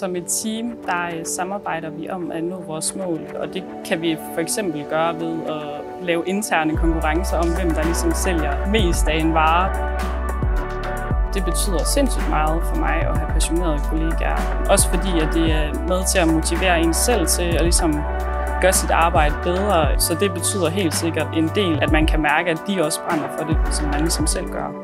Som et team, der øh, samarbejder vi om at nå vores mål, og det kan vi for eksempel gøre ved at lave interne konkurrencer om, hvem der ligesom sælger mest af en vare. Det betyder sindssygt meget for mig at have passionerede kollegaer. Også fordi, at det er med til at motivere en selv til at ligesom gøre sit arbejde bedre. Så det betyder helt sikkert en del, at man kan mærke, at de også brænder for det, som man ligesom selv gør.